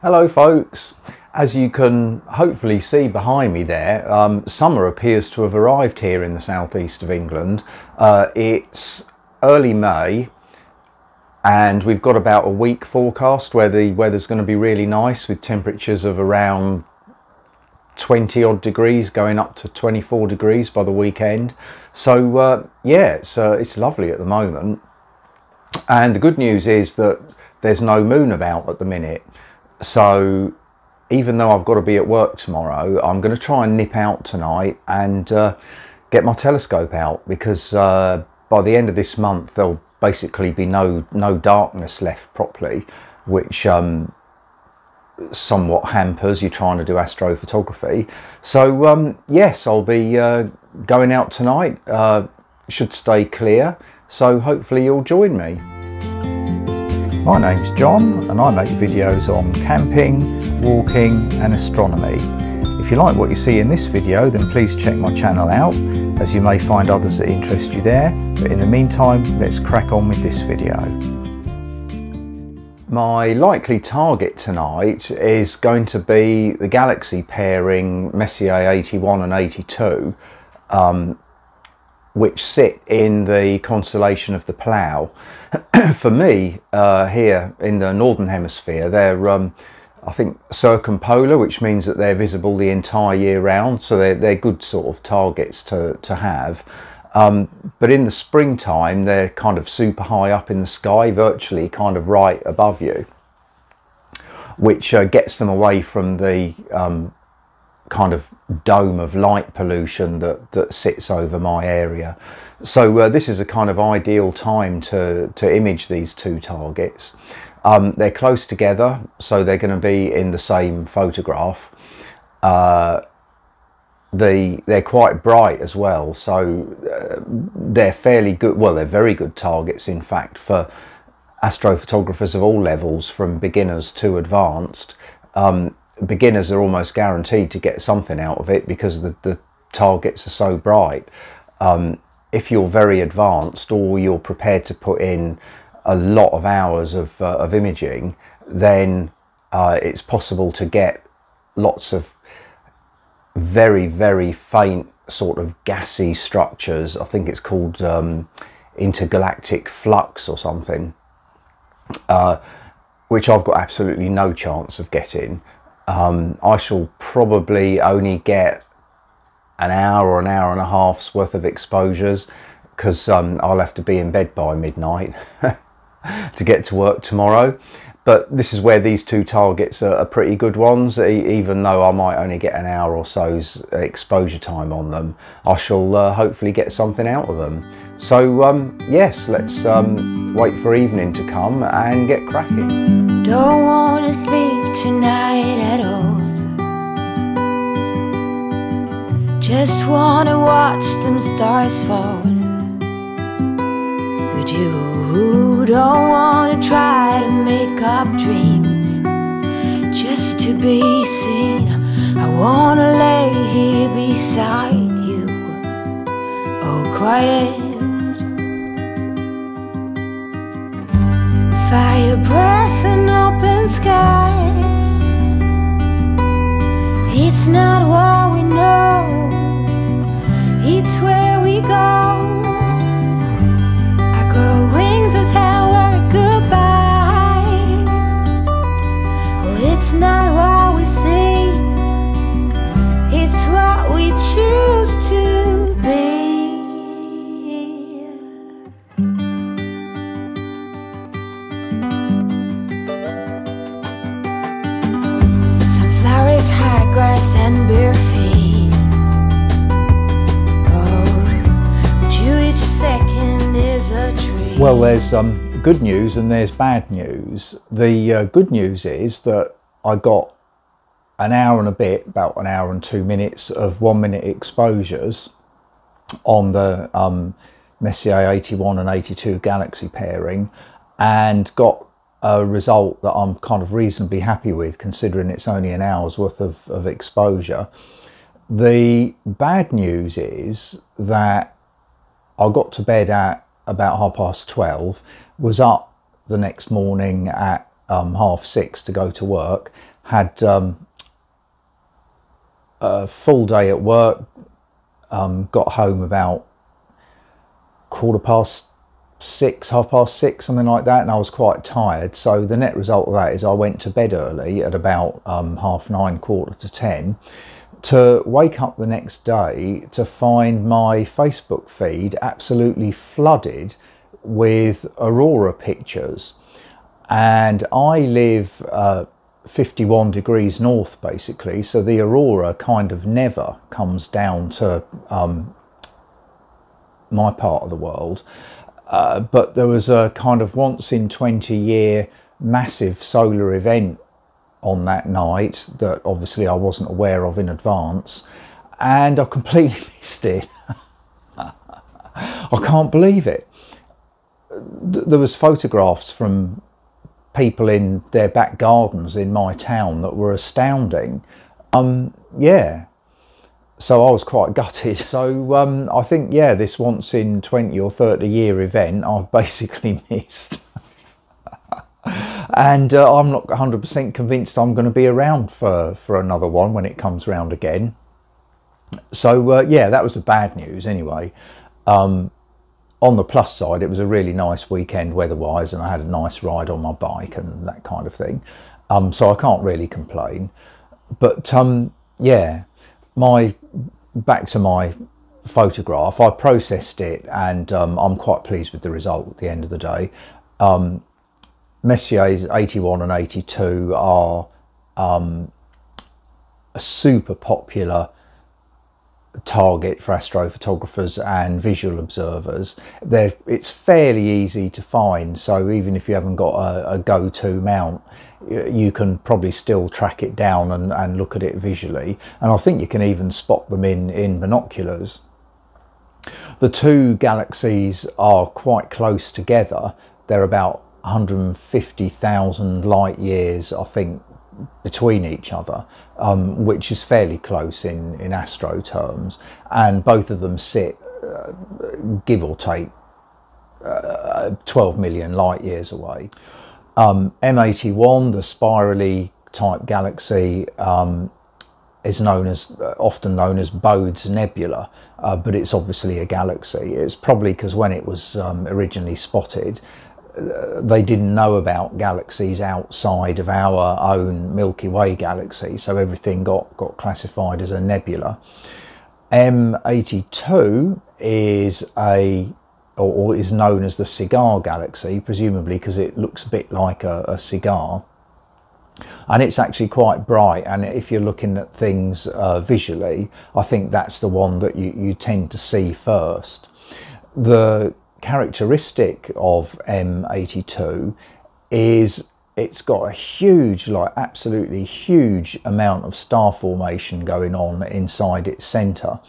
Hello folks. As you can hopefully see behind me there, um, summer appears to have arrived here in the southeast of England. Uh, it's early May and we've got about a week forecast where the weather's going to be really nice with temperatures of around 20 odd degrees going up to 24 degrees by the weekend. So uh, yeah, it's, uh, it's lovely at the moment. And the good news is that there's no moon about at the minute. So even though I've got to be at work tomorrow, I'm going to try and nip out tonight and uh, get my telescope out because uh, by the end of this month there'll basically be no no darkness left properly, which um, somewhat hampers you trying to do astrophotography. So um, yes, I'll be uh, going out tonight. Uh, should stay clear. So hopefully you'll join me. My name's John and I make videos on camping, walking and astronomy. If you like what you see in this video then please check my channel out as you may find others that interest you there but in the meantime let's crack on with this video. My likely target tonight is going to be the galaxy pairing Messier 81 and 82 um, which sit in the constellation of the Plough. For me, uh, here in the Northern Hemisphere, they're, um, I think, circumpolar, which means that they're visible the entire year round. So they're, they're good sort of targets to, to have. Um, but in the springtime, they're kind of super high up in the sky, virtually kind of right above you, which uh, gets them away from the um, kind of dome of light pollution that, that sits over my area. So uh, this is a kind of ideal time to, to image these two targets. Um, they're close together, so they're going to be in the same photograph. Uh, the, they're quite bright as well, so uh, they're fairly good, well, they're very good targets, in fact, for astrophotographers of all levels, from beginners to advanced. Um, beginners are almost guaranteed to get something out of it because the, the targets are so bright. Um, if you're very advanced or you're prepared to put in a lot of hours of, uh, of imaging, then uh, it's possible to get lots of very, very faint sort of gassy structures. I think it's called um, intergalactic flux or something, uh, which I've got absolutely no chance of getting um, I shall probably only get an hour or an hour and a half's worth of exposures because um, I'll have to be in bed by midnight to get to work tomorrow. But this is where these two targets are, pretty good ones, even though I might only get an hour or so's exposure time on them. I shall uh, hopefully get something out of them. So um, yes, let's um, wait for evening to come and get cracking. Don't want to sleep tonight at all. Just want to watch them stars fall. But you don't want to try to make up dreams. Just to be seen I want to lay here beside you. Oh, quiet. Fire breath and open sky It's not what we know. It's where we go and bare feet. Oh, each second is a. Well, there's um, good news and there's bad news. The uh, good news is that I got an hour and a bit, about an hour and two minutes of one minute exposures on the um, Messier 81 and 82 Galaxy pairing and got a result that I'm kind of reasonably happy with considering it's only an hour's worth of, of exposure. The bad news is that I got to bed at about half past 12, was up the next morning at um, half six to go to work. Had um, a full day at work. Um, got home about quarter past six, half past six, something like that, and I was quite tired. So the net result of that is I went to bed early at about um, half nine, quarter to ten, to wake up the next day to find my Facebook feed absolutely flooded with aurora pictures. And I live uh, 51 degrees north, basically, so the aurora kind of never comes down to um, my part of the world. Uh, but there was a kind of once in 20 year massive solar event on that night that obviously I wasn't aware of in advance and I completely missed it. I can't believe it. There was photographs from people in their back gardens in my town that were astounding. Um, yeah, so I was quite gutted. So um, I think, yeah, this once in 20 or 30 year event I've basically missed. and uh, I'm not 100% convinced I'm going to be around for, for another one when it comes round again. So uh, yeah, that was the bad news anyway. Um, on the plus side, it was a really nice weekend weather-wise and I had a nice ride on my bike and that kind of thing. Um, so I can't really complain. But um, yeah, my back to my photograph. I processed it and um, I'm quite pleased with the result at the end of the day. Um, Messier's 81 and 82 are um, a super popular target for astrophotographers and visual observers. They're, it's fairly easy to find, so even if you haven't got a, a go-to mount, you can probably still track it down and, and look at it visually. And I think you can even spot them in, in binoculars. The two galaxies are quite close together. They're about 150,000 light years, I think, between each other, um, which is fairly close in, in astro terms. And both of them sit, uh, give or take, uh, 12 million light years away. Um, M81, the spirally type galaxy, um, is known as uh, often known as Bode's Nebula, uh, but it's obviously a galaxy. It's probably because when it was um, originally spotted, they didn't know about galaxies outside of our own Milky Way galaxy, so everything got got classified as a nebula. M82 is a or, or is known as the cigar galaxy, presumably because it looks a bit like a, a, cigar. And it's actually quite bright. And if you're looking at things uh, visually, I think that's the one that you, you tend to see first. The characteristic of M82 is it's got a huge, like absolutely huge amount of star formation going on inside its centre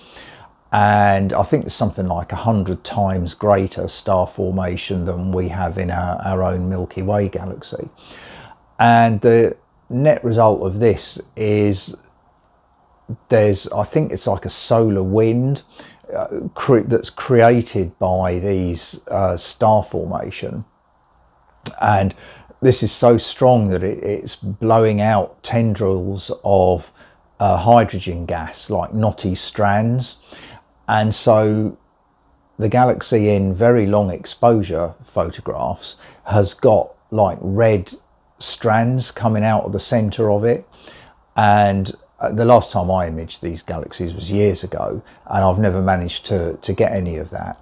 and I think there's something like a hundred times greater star formation than we have in our, our own Milky Way galaxy. And the net result of this is there's, I think it's like a solar wind uh, cre that's created by these uh, star formation. And this is so strong that it, it's blowing out tendrils of uh, hydrogen gas like knotty strands and so the galaxy in very long exposure photographs has got like red strands coming out of the center of it. And uh, the last time I imaged these galaxies was years ago, and I've never managed to, to get any of that.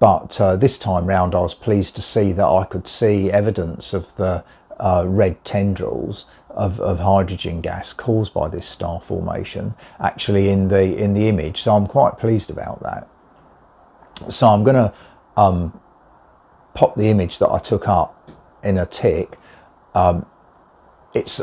But uh, this time round, I was pleased to see that I could see evidence of the uh, red tendrils of, of hydrogen gas caused by this star formation actually in the in the image. So I'm quite pleased about that. So I'm going to um, pop the image that I took up in a tick. Um, it's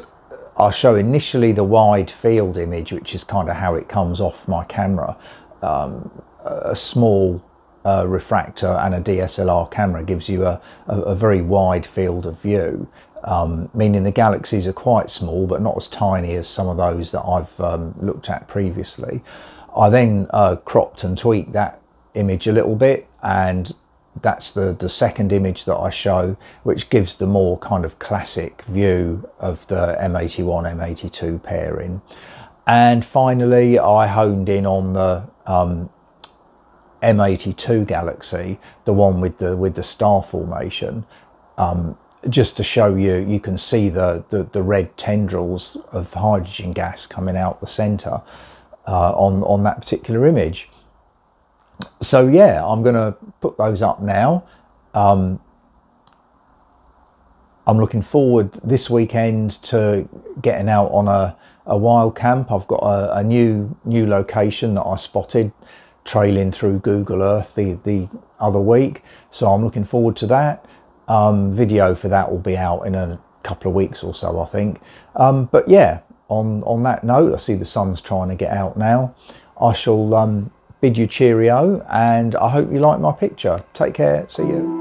I'll show initially the wide field image which is kind of how it comes off my camera um, a small uh, refractor and a DSLR camera gives you a, a, a, very wide field of view um, meaning the galaxies are quite small but not as tiny as some of those that I've um, looked at previously. I then uh, cropped and tweaked that image a little bit and that's the, the second image that I show, which gives the more kind of classic view of the M81, M82 pairing. And finally, I honed in on the um, M82 Galaxy, the one with the with the star formation, um, just to show you, you can see the, the, the, red tendrils of hydrogen gas coming out the centre uh, on, on that particular image. So yeah, I'm going to put those up now. Um, I'm looking forward this weekend to getting out on a, a wild camp. I've got a, a new new location that I spotted trailing through Google Earth the, the other week. So I'm looking forward to that. Um, video for that will be out in a couple of weeks or so, I think. Um, but yeah, on, on that note, I see the sun's trying to get out now. I shall um, bid you cheerio and I hope you like my picture. Take care. See you.